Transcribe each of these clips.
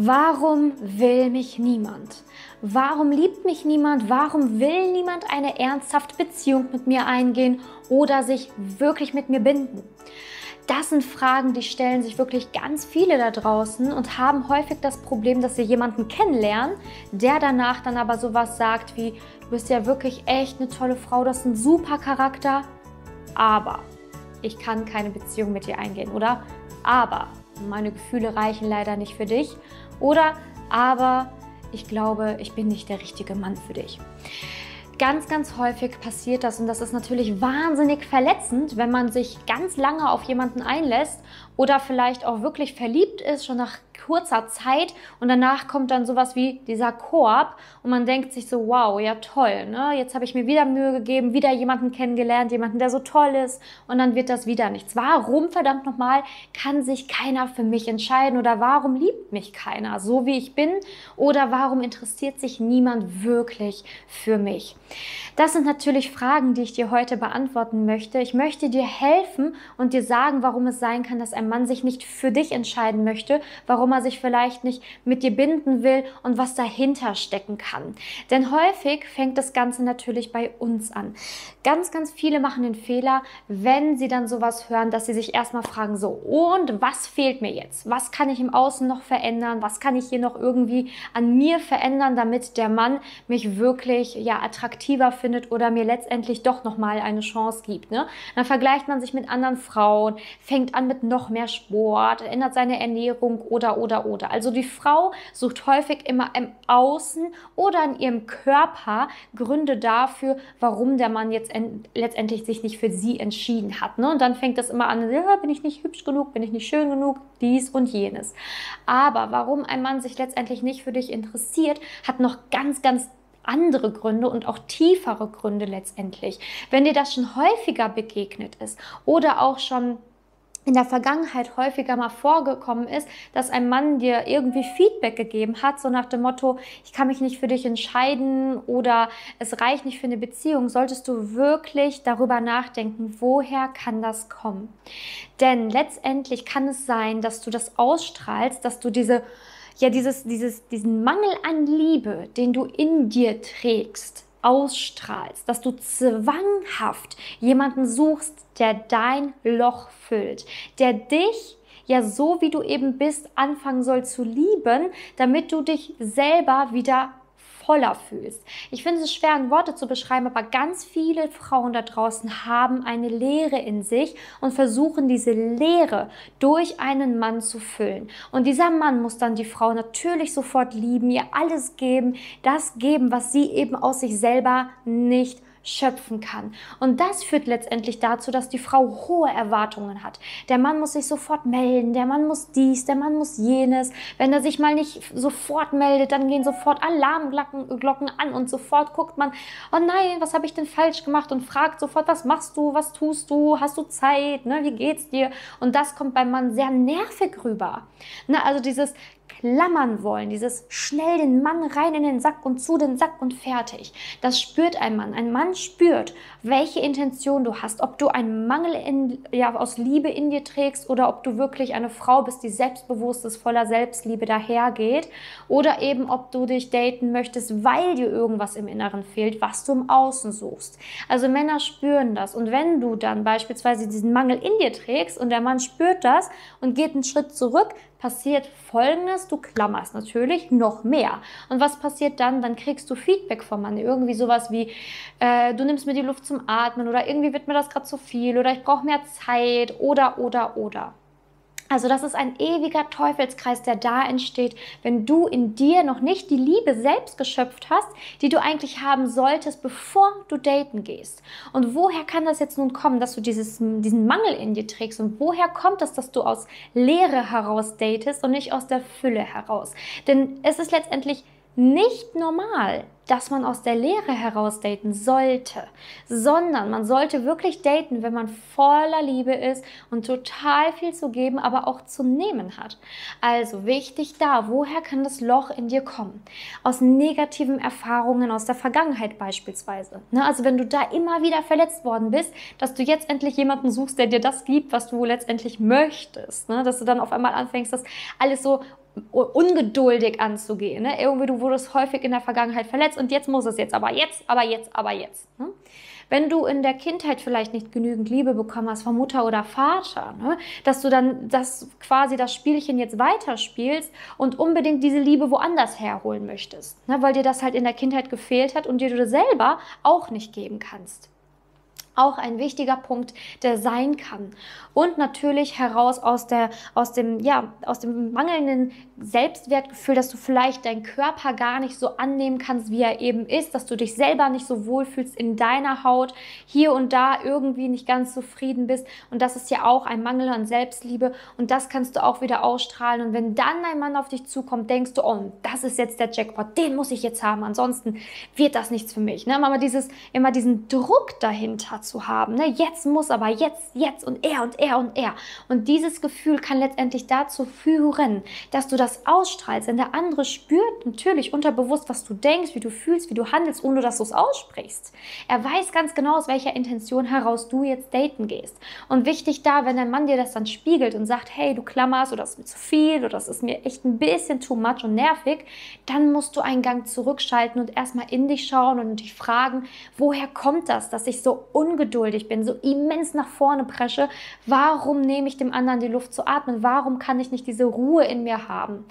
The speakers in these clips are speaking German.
Warum will mich niemand? Warum liebt mich niemand? Warum will niemand eine ernsthafte Beziehung mit mir eingehen oder sich wirklich mit mir binden? Das sind Fragen, die stellen sich wirklich ganz viele da draußen und haben häufig das Problem, dass sie jemanden kennenlernen, der danach dann aber sowas sagt wie, du bist ja wirklich echt eine tolle Frau, das ist ein super Charakter, aber ich kann keine Beziehung mit dir eingehen oder aber meine Gefühle reichen leider nicht für dich oder aber ich glaube, ich bin nicht der richtige Mann für dich. Ganz, ganz häufig passiert das und das ist natürlich wahnsinnig verletzend, wenn man sich ganz lange auf jemanden einlässt oder vielleicht auch wirklich verliebt ist, schon nach kurzer Zeit und danach kommt dann sowas wie dieser Koop und man denkt sich so, wow, ja toll, ne? jetzt habe ich mir wieder Mühe gegeben, wieder jemanden kennengelernt, jemanden, der so toll ist und dann wird das wieder nichts. Warum, verdammt nochmal, kann sich keiner für mich entscheiden oder warum liebt mich keiner so, wie ich bin oder warum interessiert sich niemand wirklich für mich? Das sind natürlich Fragen, die ich dir heute beantworten möchte. Ich möchte dir helfen und dir sagen, warum es sein kann, dass ein Mann sich nicht für dich entscheiden möchte, warum er sich vielleicht nicht mit dir binden will und was dahinter stecken kann. Denn häufig fängt das Ganze natürlich bei uns an. Ganz, ganz viele machen den Fehler, wenn sie dann sowas hören, dass sie sich erstmal fragen, so, und was fehlt mir jetzt? Was kann ich im Außen noch verändern? Was kann ich hier noch irgendwie an mir verändern, damit der Mann mich wirklich ja attraktiver findet? oder mir letztendlich doch nochmal eine Chance gibt. Ne? Dann vergleicht man sich mit anderen Frauen, fängt an mit noch mehr Sport, ändert seine Ernährung oder, oder, oder. Also die Frau sucht häufig immer im Außen oder in ihrem Körper Gründe dafür, warum der Mann jetzt letztendlich sich nicht für sie entschieden hat. Ne? Und dann fängt das immer an, ja, bin ich nicht hübsch genug, bin ich nicht schön genug, dies und jenes. Aber warum ein Mann sich letztendlich nicht für dich interessiert, hat noch ganz, ganz andere Gründe und auch tiefere Gründe letztendlich. Wenn dir das schon häufiger begegnet ist oder auch schon in der Vergangenheit häufiger mal vorgekommen ist, dass ein Mann dir irgendwie Feedback gegeben hat, so nach dem Motto, ich kann mich nicht für dich entscheiden oder es reicht nicht für eine Beziehung, solltest du wirklich darüber nachdenken, woher kann das kommen? Denn letztendlich kann es sein, dass du das ausstrahlst, dass du diese ja dieses, dieses, diesen Mangel an Liebe, den du in dir trägst, ausstrahlst, dass du zwanghaft jemanden suchst, der dein Loch füllt, der dich ja so wie du eben bist anfangen soll zu lieben, damit du dich selber wieder voller fühlst. Ich finde es schwer in Worte zu beschreiben, aber ganz viele Frauen da draußen haben eine Leere in sich und versuchen diese Leere durch einen Mann zu füllen. Und dieser Mann muss dann die Frau natürlich sofort lieben, ihr alles geben, das geben, was sie eben aus sich selber nicht schöpfen kann. Und das führt letztendlich dazu, dass die Frau hohe Erwartungen hat. Der Mann muss sich sofort melden, der Mann muss dies, der Mann muss jenes. Wenn er sich mal nicht sofort meldet, dann gehen sofort Alarmglocken an und sofort guckt man, oh nein, was habe ich denn falsch gemacht und fragt sofort, was machst du, was tust du, hast du Zeit, ne, wie geht's dir? Und das kommt beim Mann sehr nervig rüber. Ne, also dieses klammern wollen, dieses schnell den Mann rein in den Sack und zu den Sack und fertig. Das spürt ein Mann. Ein Mann spürt, welche Intention du hast, ob du einen Mangel in, ja, aus Liebe in dir trägst oder ob du wirklich eine Frau bist, die selbstbewusst ist, voller Selbstliebe dahergeht oder eben ob du dich daten möchtest, weil dir irgendwas im Inneren fehlt, was du im Außen suchst. Also Männer spüren das und wenn du dann beispielsweise diesen Mangel in dir trägst und der Mann spürt das und geht einen Schritt zurück, passiert Folgendes, du klammerst natürlich noch mehr. Und was passiert dann? Dann kriegst du Feedback vom Mann. Irgendwie sowas wie, äh, du nimmst mir die Luft zum Atmen oder irgendwie wird mir das gerade zu viel oder ich brauche mehr Zeit oder, oder, oder. Also das ist ein ewiger Teufelskreis, der da entsteht, wenn du in dir noch nicht die Liebe selbst geschöpft hast, die du eigentlich haben solltest, bevor du daten gehst. Und woher kann das jetzt nun kommen, dass du dieses, diesen Mangel in dir trägst? Und woher kommt es, dass du aus Leere heraus datest und nicht aus der Fülle heraus? Denn es ist letztendlich nicht normal, dass man aus der Lehre heraus daten sollte, sondern man sollte wirklich daten, wenn man voller Liebe ist und total viel zu geben, aber auch zu nehmen hat. Also wichtig da, woher kann das Loch in dir kommen? Aus negativen Erfahrungen aus der Vergangenheit beispielsweise. Ne? Also wenn du da immer wieder verletzt worden bist, dass du jetzt endlich jemanden suchst, der dir das gibt, was du letztendlich möchtest. Ne? Dass du dann auf einmal anfängst, das alles so ungeduldig anzugehen. Ne? Irgendwie du wurdest häufig in der Vergangenheit verletzt und jetzt muss es jetzt, aber jetzt, aber jetzt, aber jetzt. Ne? Wenn du in der Kindheit vielleicht nicht genügend Liebe bekommen hast von Mutter oder Vater, ne? dass du dann das quasi das Spielchen jetzt weiterspielst und unbedingt diese Liebe woanders herholen möchtest, ne? weil dir das halt in der Kindheit gefehlt hat und dir du selber auch nicht geben kannst auch ein wichtiger Punkt, der sein kann. Und natürlich heraus aus, der, aus, dem, ja, aus dem mangelnden Selbstwertgefühl, dass du vielleicht deinen Körper gar nicht so annehmen kannst, wie er eben ist, dass du dich selber nicht so wohlfühlst in deiner Haut, hier und da irgendwie nicht ganz zufrieden bist. Und das ist ja auch ein Mangel an Selbstliebe. Und das kannst du auch wieder ausstrahlen. Und wenn dann ein Mann auf dich zukommt, denkst du, oh, das ist jetzt der Jackpot, den muss ich jetzt haben, ansonsten wird das nichts für mich. Ne? Aber dieses, immer diesen Druck dahinter zu haben. Ne? Jetzt muss aber, jetzt, jetzt und er und er und er. Und dieses Gefühl kann letztendlich dazu führen, dass du das ausstrahlst. Denn der andere spürt natürlich unterbewusst, was du denkst, wie du fühlst, wie du handelst, ohne dass du es aussprichst. Er weiß ganz genau, aus welcher Intention heraus du jetzt daten gehst. Und wichtig da, wenn dein Mann dir das dann spiegelt und sagt, hey, du klammerst oder das ist mir zu viel oder das ist mir echt ein bisschen too much und nervig, dann musst du einen Gang zurückschalten und erstmal in dich schauen und dich fragen, woher kommt das, dass ich so ungeduldig ungeduldig bin, so immens nach vorne presche, warum nehme ich dem anderen die Luft zu atmen? Warum kann ich nicht diese Ruhe in mir haben?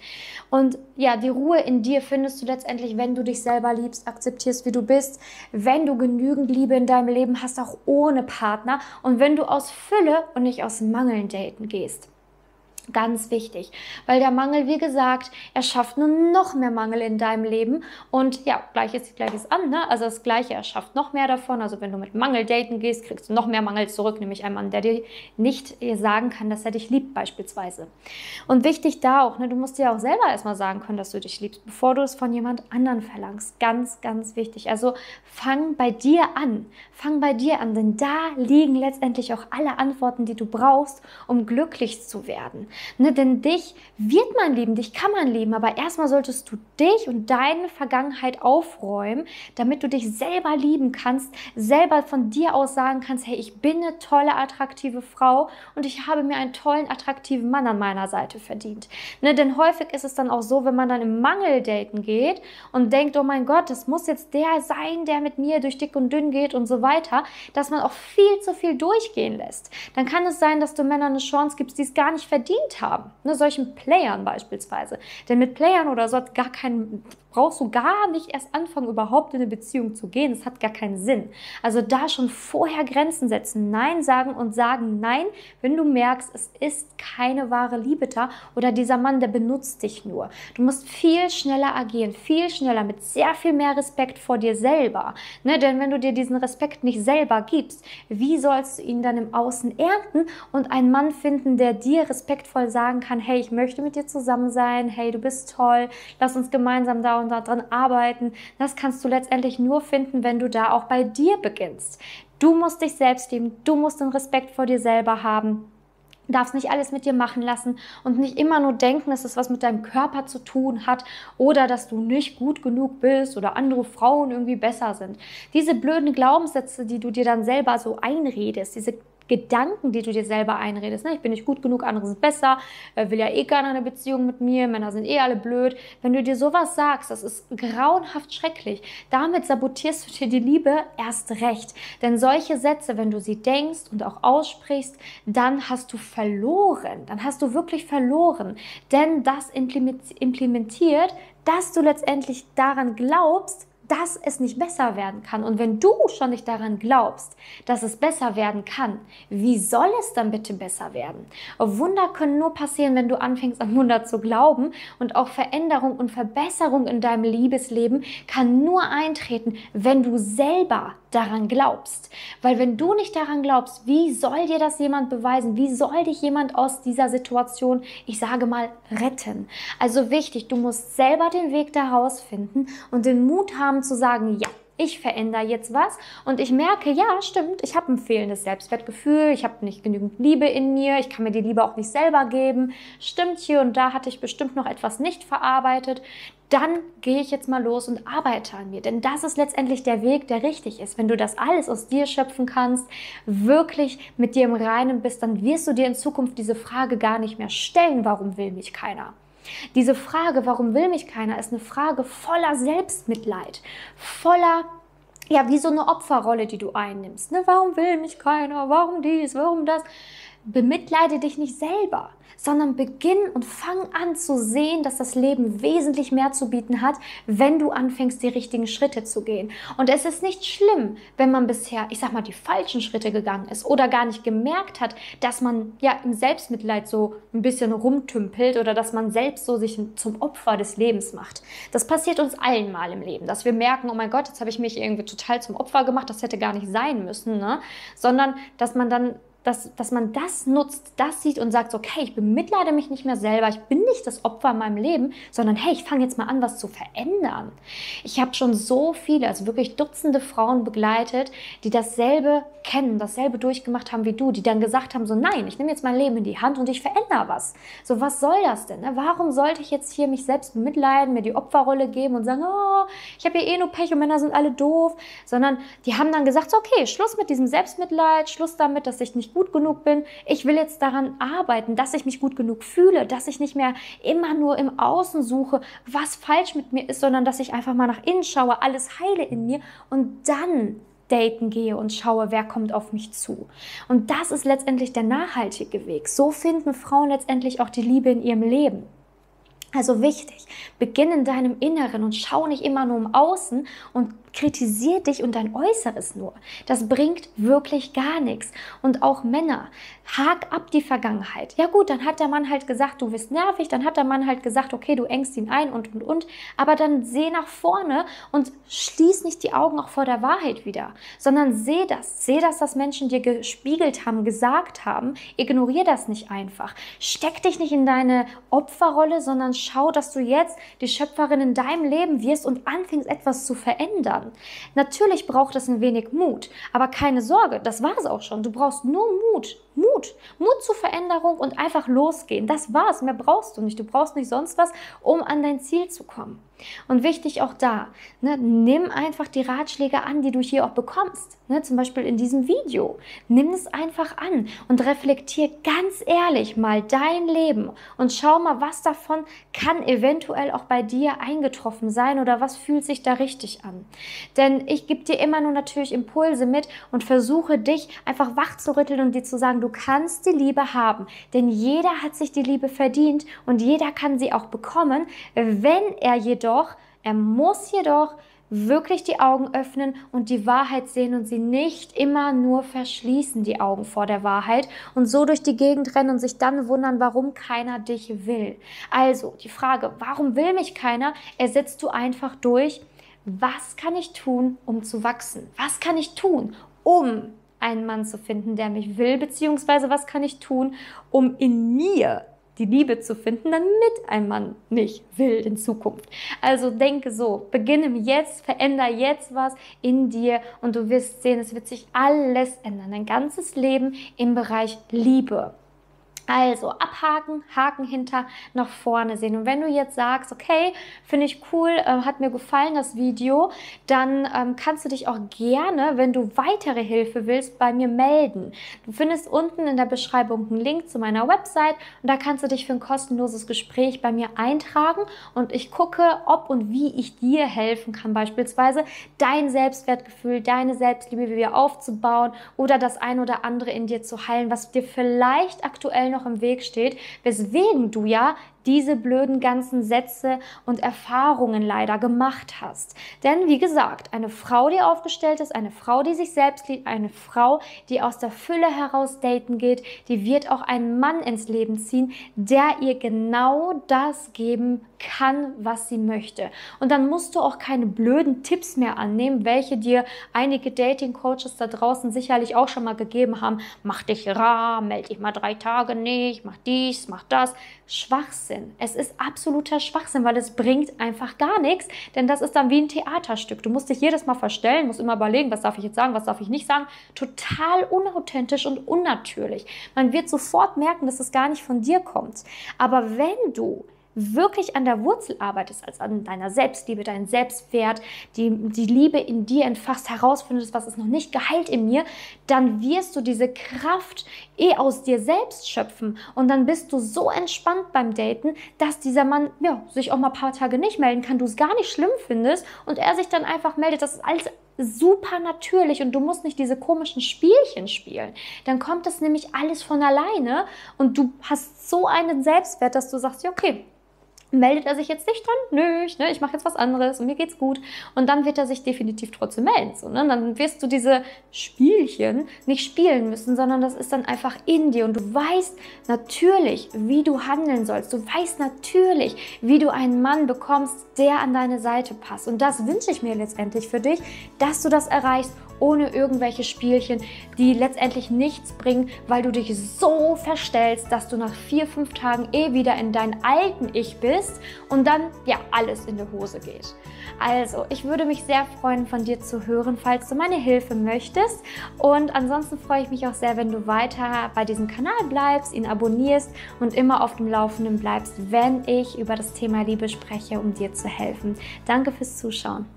Und ja, die Ruhe in dir findest du letztendlich, wenn du dich selber liebst, akzeptierst, wie du bist, wenn du genügend Liebe in deinem Leben hast, auch ohne Partner und wenn du aus Fülle und nicht aus Mangeln daten gehst. Ganz wichtig, weil der Mangel, wie gesagt, er schafft nur noch mehr Mangel in deinem Leben und ja, gleiches gleiches an, ne? Also das Gleiche, er schafft noch mehr davon. Also wenn du mit Mangel daten gehst, kriegst du noch mehr Mangel zurück, nämlich ein Mann, der dir nicht sagen kann, dass er dich liebt, beispielsweise. Und wichtig da auch, ne? Du musst dir auch selber erstmal sagen können, dass du dich liebst, bevor du es von jemand anderen verlangst. Ganz, ganz wichtig. Also fang bei dir an. Fang bei dir an, denn da liegen letztendlich auch alle Antworten, die du brauchst, um glücklich zu werden. Ne, denn dich wird man lieben, dich kann man lieben, aber erstmal solltest du dich und deine Vergangenheit aufräumen, damit du dich selber lieben kannst, selber von dir aus sagen kannst, hey, ich bin eine tolle, attraktive Frau und ich habe mir einen tollen, attraktiven Mann an meiner Seite verdient. Ne, denn häufig ist es dann auch so, wenn man dann im Mangel daten geht und denkt, oh mein Gott, das muss jetzt der sein, der mit mir durch dick und dünn geht und so weiter, dass man auch viel zu viel durchgehen lässt. Dann kann es sein, dass du Männern eine Chance gibst, die es gar nicht verdient haben, ne, solchen Playern beispielsweise. Denn mit Playern oder so hat gar keinen brauchst du gar nicht erst anfangen, überhaupt in eine Beziehung zu gehen. Das hat gar keinen Sinn. Also da schon vorher Grenzen setzen, Nein sagen und sagen Nein, wenn du merkst, es ist keine wahre Liebe da oder dieser Mann, der benutzt dich nur. Du musst viel schneller agieren, viel schneller, mit sehr viel mehr Respekt vor dir selber. Ne? Denn wenn du dir diesen Respekt nicht selber gibst, wie sollst du ihn dann im Außen ernten und einen Mann finden, der dir respektvoll sagen kann, hey, ich möchte mit dir zusammen sein, hey, du bist toll, lass uns gemeinsam da und und daran arbeiten. Das kannst du letztendlich nur finden, wenn du da auch bei dir beginnst. Du musst dich selbst lieben, du musst den Respekt vor dir selber haben darfst nicht alles mit dir machen lassen und nicht immer nur denken, dass es was mit deinem Körper zu tun hat oder dass du nicht gut genug bist oder andere Frauen irgendwie besser sind. Diese blöden Glaubenssätze, die du dir dann selber so einredest, diese Gedanken, die du dir selber einredest. Ne? Ich bin nicht gut genug, andere sind besser, äh, will ja eh gerne eine Beziehung mit mir, Männer sind eh alle blöd. Wenn du dir sowas sagst, das ist grauenhaft schrecklich. Damit sabotierst du dir die Liebe erst recht. Denn solche Sätze, wenn du sie denkst und auch aussprichst, dann hast du verloren. Dann hast du wirklich verloren. Denn das implementiert, dass du letztendlich daran glaubst, dass es nicht besser werden kann. Und wenn du schon nicht daran glaubst, dass es besser werden kann, wie soll es dann bitte besser werden? Wunder können nur passieren, wenn du anfängst an Wunder zu glauben und auch Veränderung und Verbesserung in deinem Liebesleben kann nur eintreten, wenn du selber daran glaubst. Weil wenn du nicht daran glaubst, wie soll dir das jemand beweisen? Wie soll dich jemand aus dieser Situation, ich sage mal, retten? Also wichtig, du musst selber den Weg daraus finden und den Mut haben zu sagen, ja, ich verändere jetzt was und ich merke, ja, stimmt, ich habe ein fehlendes Selbstwertgefühl, ich habe nicht genügend Liebe in mir, ich kann mir die Liebe auch nicht selber geben. Stimmt, hier und da hatte ich bestimmt noch etwas nicht verarbeitet. Dann gehe ich jetzt mal los und arbeite an mir, denn das ist letztendlich der Weg, der richtig ist. Wenn du das alles aus dir schöpfen kannst, wirklich mit dir im Reinen bist, dann wirst du dir in Zukunft diese Frage gar nicht mehr stellen, warum will mich keiner? Diese Frage, warum will mich keiner, ist eine Frage voller Selbstmitleid, voller ja, wie so eine Opferrolle, die du einnimmst. Ne? Warum will mich keiner? Warum dies? Warum das? Bemitleide dich nicht selber sondern beginn und fang an zu sehen, dass das Leben wesentlich mehr zu bieten hat, wenn du anfängst, die richtigen Schritte zu gehen. Und es ist nicht schlimm, wenn man bisher, ich sag mal, die falschen Schritte gegangen ist oder gar nicht gemerkt hat, dass man ja im Selbstmitleid so ein bisschen rumtümpelt oder dass man selbst so sich zum Opfer des Lebens macht. Das passiert uns allen mal im Leben, dass wir merken, oh mein Gott, jetzt habe ich mich irgendwie total zum Opfer gemacht, das hätte gar nicht sein müssen, ne? sondern dass man dann dass, dass man das nutzt, das sieht und sagt, okay, ich bemitleide mich nicht mehr selber, ich bin nicht das Opfer in meinem Leben, sondern hey, ich fange jetzt mal an, was zu verändern. Ich habe schon so viele, also wirklich Dutzende Frauen begleitet, die dasselbe kennen, dasselbe durchgemacht haben wie du, die dann gesagt haben, so nein, ich nehme jetzt mein Leben in die Hand und ich verändere was. So, was soll das denn? Ne? Warum sollte ich jetzt hier mich selbst bemitleiden, mir die Opferrolle geben und sagen, oh, ich habe hier eh nur Pech und Männer sind alle doof, sondern die haben dann gesagt, so, okay, Schluss mit diesem Selbstmitleid, Schluss damit, dass ich nicht gut genug bin. Ich will jetzt daran arbeiten, dass ich mich gut genug fühle, dass ich nicht mehr immer nur im Außen suche, was falsch mit mir ist, sondern dass ich einfach mal nach innen schaue, alles heile in mir und dann daten gehe und schaue, wer kommt auf mich zu. Und das ist letztendlich der nachhaltige Weg. So finden Frauen letztendlich auch die Liebe in ihrem Leben. Also wichtig, beginn in deinem Inneren und schau nicht immer nur im Außen und kritisier dich und dein Äußeres nur. Das bringt wirklich gar nichts. Und auch Männer, hak ab die Vergangenheit. Ja gut, dann hat der Mann halt gesagt, du bist nervig, dann hat der Mann halt gesagt, okay, du engst ihn ein und und und. Aber dann seh nach vorne und schließ nicht die Augen auch vor der Wahrheit wieder, sondern seh das. Seh das, dass Menschen dir gespiegelt haben, gesagt haben. Ignorier das nicht einfach. Steck dich nicht in deine Opferrolle, sondern schau, dass du jetzt die Schöpferin in deinem Leben wirst und anfängst, etwas zu verändern. Natürlich braucht es ein wenig Mut, aber keine Sorge, das war es auch schon. Du brauchst nur Mut. Mut. Mut zur Veränderung und einfach losgehen. Das war's. Mehr brauchst du nicht. Du brauchst nicht sonst was, um an dein Ziel zu kommen. Und wichtig auch da, ne, nimm einfach die Ratschläge an, die du hier auch bekommst. Ne, zum Beispiel in diesem Video. Nimm es einfach an und reflektier ganz ehrlich mal dein Leben und schau mal, was davon kann eventuell auch bei dir eingetroffen sein oder was fühlt sich da richtig an. Denn ich gebe dir immer nur natürlich Impulse mit und versuche dich einfach wach zu rütteln und dir zu sagen, du kannst die Liebe haben. Denn jeder hat sich die Liebe verdient und jeder kann sie auch bekommen, wenn er jedoch jedoch, er muss jedoch wirklich die Augen öffnen und die Wahrheit sehen und sie nicht immer nur verschließen, die Augen vor der Wahrheit und so durch die Gegend rennen und sich dann wundern, warum keiner dich will. Also die Frage, warum will mich keiner, ersetzt du einfach durch, was kann ich tun, um zu wachsen? Was kann ich tun, um einen Mann zu finden, der mich will, beziehungsweise was kann ich tun, um in mir die Liebe zu finden, damit ein Mann mich will in Zukunft. Also denke so, beginne jetzt, verändere jetzt was in dir und du wirst sehen, es wird sich alles ändern. Dein ganzes Leben im Bereich Liebe. Also abhaken, Haken hinter, nach vorne sehen. Und wenn du jetzt sagst, okay, finde ich cool, äh, hat mir gefallen das Video, dann ähm, kannst du dich auch gerne, wenn du weitere Hilfe willst, bei mir melden. Du findest unten in der Beschreibung einen Link zu meiner Website und da kannst du dich für ein kostenloses Gespräch bei mir eintragen und ich gucke, ob und wie ich dir helfen kann, beispielsweise dein Selbstwertgefühl, deine Selbstliebe wieder aufzubauen oder das ein oder andere in dir zu heilen, was dir vielleicht aktuell noch noch im Weg steht, weswegen du ja diese blöden ganzen Sätze und Erfahrungen leider gemacht hast. Denn wie gesagt, eine Frau, die aufgestellt ist, eine Frau, die sich selbst liebt, eine Frau, die aus der Fülle heraus daten geht, die wird auch einen Mann ins Leben ziehen, der ihr genau das geben kann, was sie möchte. Und dann musst du auch keine blöden Tipps mehr annehmen, welche dir einige Dating-Coaches da draußen sicherlich auch schon mal gegeben haben. Mach dich rar, melde dich mal drei Tage nicht, mach dies, mach das. Schwachsinn. Es ist absoluter Schwachsinn, weil es bringt einfach gar nichts, denn das ist dann wie ein Theaterstück. Du musst dich jedes Mal verstellen, musst immer überlegen, was darf ich jetzt sagen, was darf ich nicht sagen. Total unauthentisch und unnatürlich. Man wird sofort merken, dass es gar nicht von dir kommt. Aber wenn du wirklich an der Wurzel arbeitest, als an deiner Selbstliebe, deinen Selbstwert, die, die Liebe in dir entfachst, herausfindest, was ist noch nicht geheilt in mir, dann wirst du diese Kraft eh aus dir selbst schöpfen. Und dann bist du so entspannt beim Daten, dass dieser Mann ja, sich auch mal ein paar Tage nicht melden kann, du es gar nicht schlimm findest und er sich dann einfach meldet. Das ist alles super natürlich und du musst nicht diese komischen Spielchen spielen. Dann kommt das nämlich alles von alleine und du hast so einen Selbstwert, dass du sagst, ja, okay, meldet er sich jetzt nicht dran? Nö, ich, ne, ich mache jetzt was anderes und mir geht's gut. Und dann wird er sich definitiv trotzdem melden. So, ne? Dann wirst du diese Spielchen nicht spielen müssen, sondern das ist dann einfach in dir. Und du weißt natürlich, wie du handeln sollst. Du weißt natürlich, wie du einen Mann bekommst, der an deine Seite passt. Und das wünsche ich mir letztendlich für dich, dass du das erreichst ohne irgendwelche Spielchen, die letztendlich nichts bringen, weil du dich so verstellst, dass du nach vier, fünf Tagen eh wieder in deinem alten Ich bist und dann ja alles in die Hose geht. Also, ich würde mich sehr freuen, von dir zu hören, falls du meine Hilfe möchtest. Und ansonsten freue ich mich auch sehr, wenn du weiter bei diesem Kanal bleibst, ihn abonnierst und immer auf dem Laufenden bleibst, wenn ich über das Thema Liebe spreche, um dir zu helfen. Danke fürs Zuschauen.